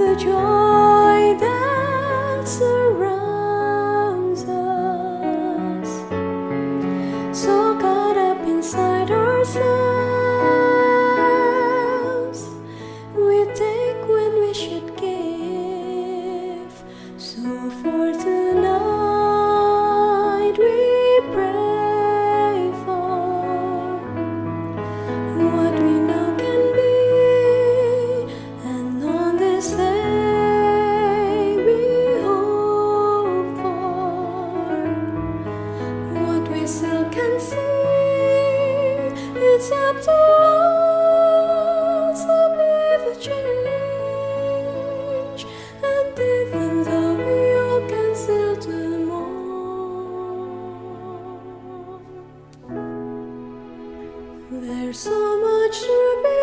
the joy that surrounds. can see. It's up to us to be the change. And even though we all can still do more there's so much to be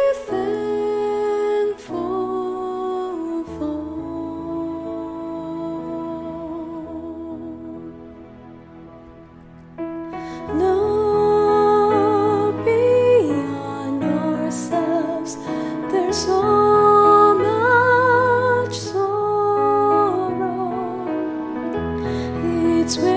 it's where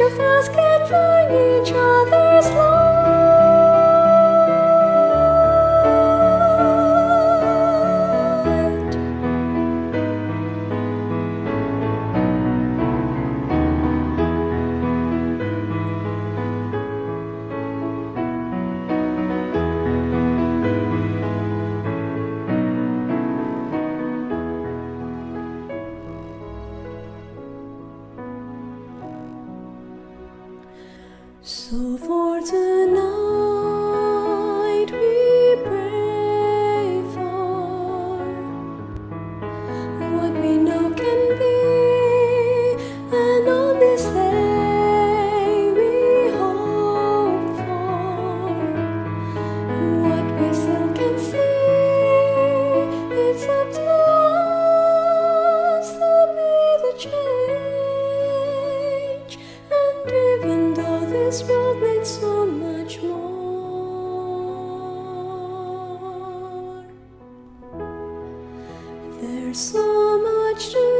of us can find each other. So for. There's so much to